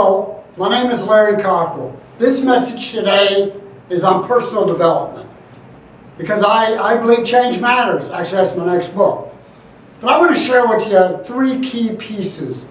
Hello, my name is Larry Cockerel. This message today is on personal development because I, I believe change matters. Actually, that's my next book. But I want to share with you three key pieces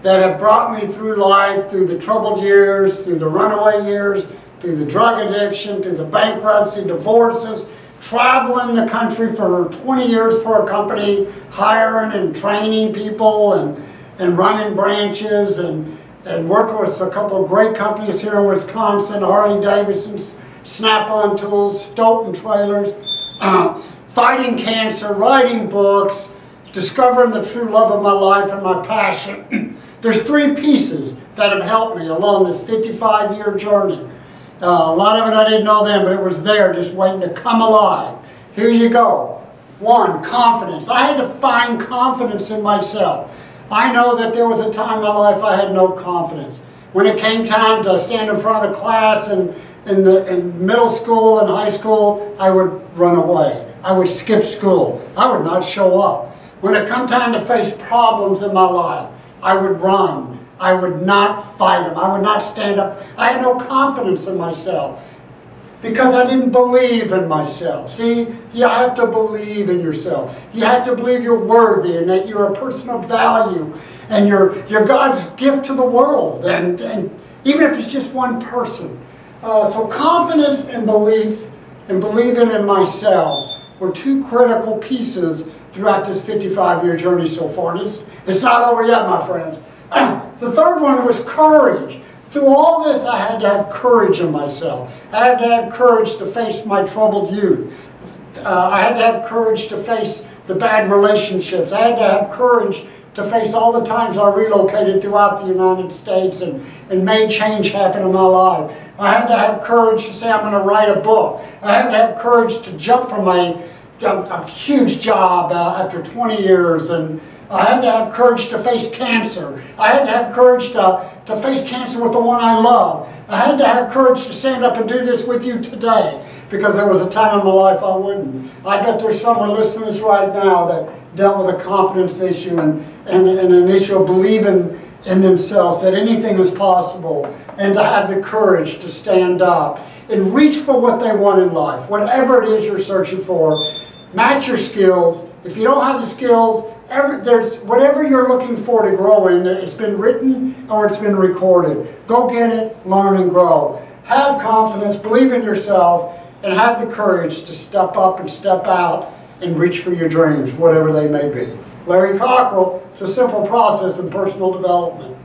that have brought me through life, through the troubled years, through the runaway years, through the drug addiction, through the bankruptcy, divorces, traveling the country for 20 years for a company, hiring and training people and, and running branches and, and working with a couple of great companies here in Wisconsin, Harley Davidson, Snap-on Tools, Stoughton Trailers, uh, fighting cancer, writing books, discovering the true love of my life and my passion. There's three pieces that have helped me along this 55-year journey. Uh, a lot of it I didn't know then, but it was there just waiting to come alive. Here you go. One, confidence. I had to find confidence in myself. I know that there was a time in my life I had no confidence. When it came time to stand in front of the class and in, the, in middle school and high school, I would run away. I would skip school. I would not show up. When it come time to face problems in my life, I would run. I would not fight them. I would not stand up. I had no confidence in myself because I didn't believe in myself. See, you have to believe in yourself. You have to believe you're worthy and that you're a person of value and you're, you're God's gift to the world. And, and even if it's just one person. Uh, so confidence and belief and believing in myself were two critical pieces throughout this 55-year journey so far. And it's, it's not over yet, my friends. The third one was courage. Through all this, I had to have courage in myself. I had to have courage to face my troubled youth. Uh, I had to have courage to face the bad relationships. I had to have courage to face all the times I relocated throughout the United States and, and made change happen in my life. I had to have courage to say I'm going to write a book. I had to have courage to jump from a, a, a huge job uh, after 20 years and I had to have courage to face cancer. I had to have courage to, to face cancer with the one I love. I had to have courage to stand up and do this with you today because there was a time in my life I wouldn't. I bet there's someone listening to this right now that dealt with a confidence issue and, and, and an issue of believing in themselves that anything is possible and to have the courage to stand up and reach for what they want in life, whatever it is you're searching for. Match your skills. If you don't have the skills, every, there's whatever you're looking for to grow in, it's been written or it's been recorded. Go get it, learn and grow. Have confidence, believe in yourself, and have the courage to step up and step out and reach for your dreams, whatever they may be. Larry Cockerel, it's a simple process in personal development.